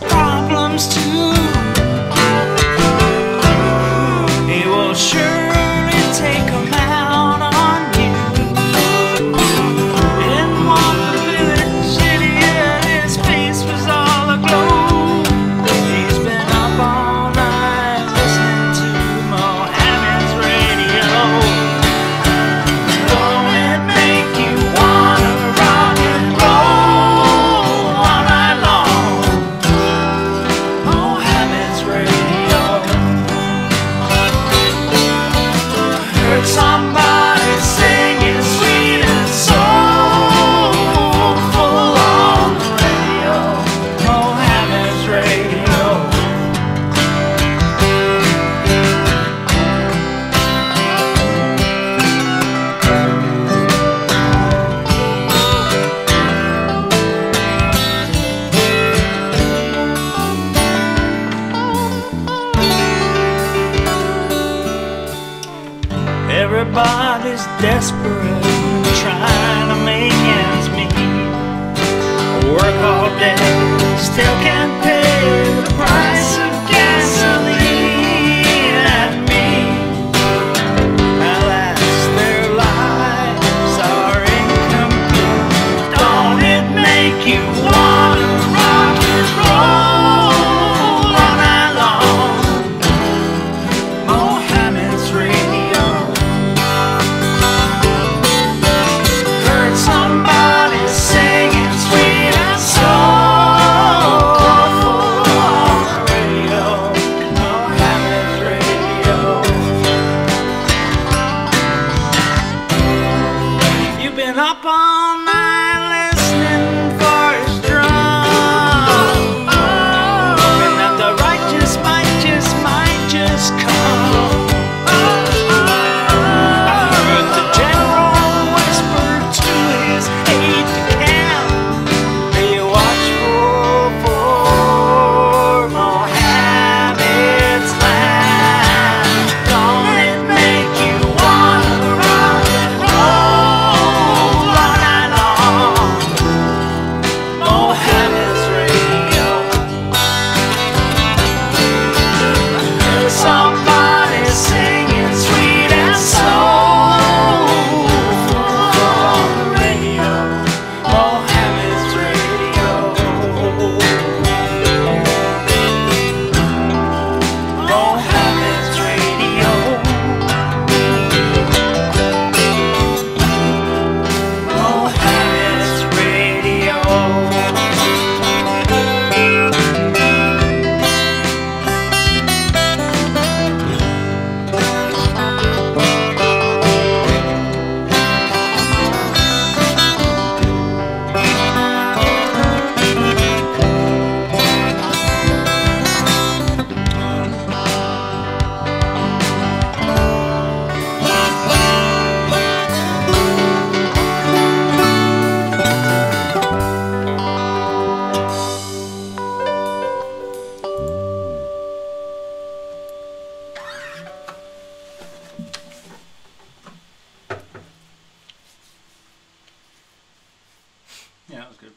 Bye. desperate. Yeah, that was good.